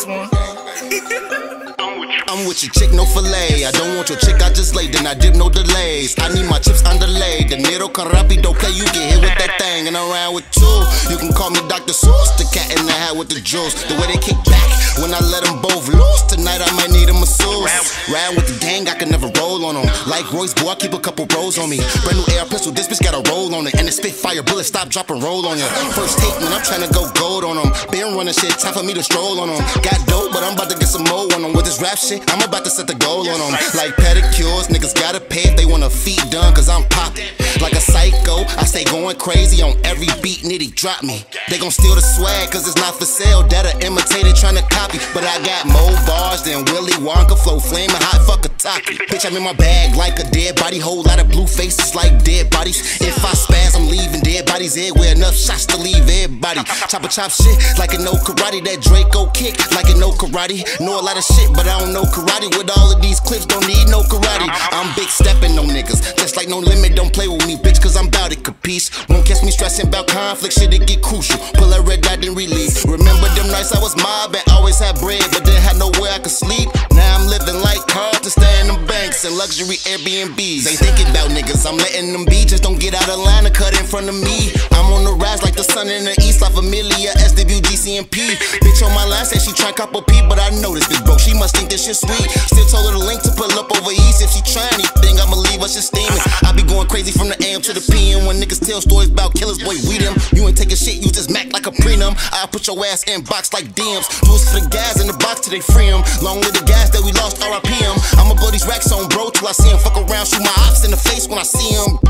this one. I'm with your chick, no fillet. I don't want your chick, I just laid, then I dip, no delays. I need my chips underlaid. The Nero don't play, you get hit with that thing, and around with two. You can call me Dr. Seuss, the cat in the hat with the jewels. The way they kick back when I let them both loose. Tonight I might need a masseuse. Ride with the gang, I can never roll on them. Like Royce, boy, I keep a couple rolls on me. Brand new air pistol, this bitch got a roll on it. And it spit fire bullets, stop, drop, and roll on ya. First take, man, I'm tryna go gold on them. Been running shit, time for me to stroll on them. Got dope, but I'm about to get some more on them. With this rap shit, I'm about to set the goal on them. Like pedicures, niggas gotta pay if they want a feet done, cause I'm poppin'. Like a psycho, I stay going crazy on every beat, nitty drop me. They gon' steal the swag, cause it's not for sale. That'll imitate it, Bitch, I'm in my bag like a dead body, whole lot of blue faces like dead bodies. If I spaz, I'm leaving dead bodies everywhere, enough shots to leave everybody. Chop a chop shit like a no karate, that Draco kick like a no karate. Know a lot of shit, but I don't know karate. With all of these clips, don't need no karate. I'm big stepping on niggas, just like no limit, don't play with me, bitch, cause I'm bout it, capiche. Won't catch me stressing about conflict, shit, it get crucial. Pull a red dot and release. Remember them nights I was mobbing, always had bread, but then had nowhere I could sleep. And luxury Airbnbs. Ain't thinking about niggas, I'm letting them be. Just don't get out of line or cut in front of me. I'm on the rise like the sun in the east, like Familia, SWGCMP. Bitch on my line said she try couple P, but I know this bitch broke. She must think this shit sweet. Still told her to To the PM when niggas tell stories about killers, boy, we them. You ain't taking shit, you just mac like a prenum. I put your ass in box like DMs. Juice for the guys in the box till they free 'em. Long live the guys that we lost, RIP 'em. I'ma blow these racks on bro till I see 'em. Fuck around, shoot my ops in the face when I see 'em.